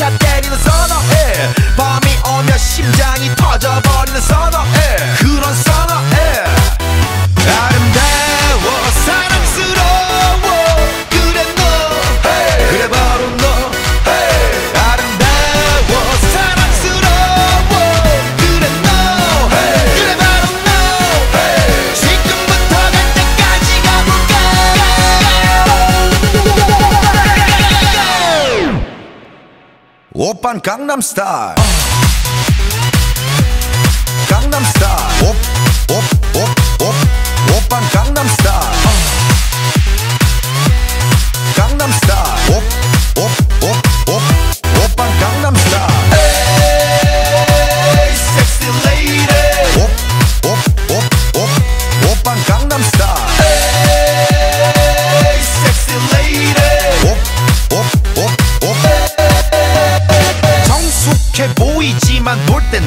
ちゃって Opan Gangnam Style, Gangnam Style, Op, op, op, op. Opan Gangnam Style.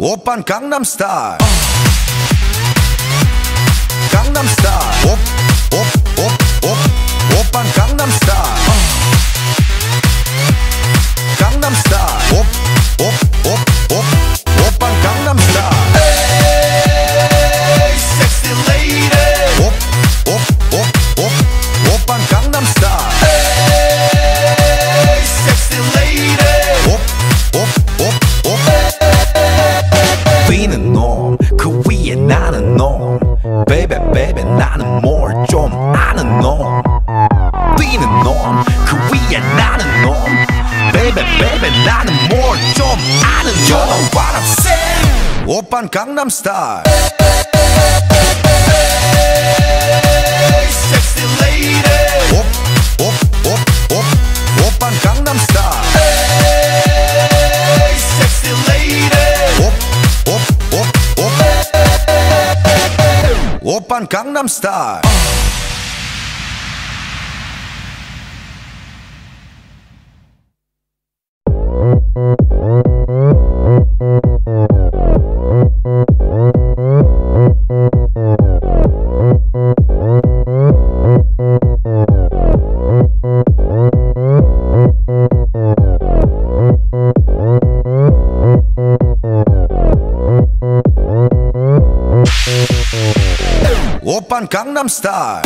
오빤 강남스타일 강남스타일 옵옵옵옵 오빤 강남스타일 강남스타일 옵옵옵옵 오빤 강남스타일 위는 놈그 위에 나는 놈 베이베 베이베 나는 뭘 좀 아는 놈 뛰는 놈그 위에 나는 놈 베이베 베이베 나는 뭘 좀 아는 놈 You know what I'm saying 오빤 강남스타일 섹시 오빤 강남스타일 Gangnam Style.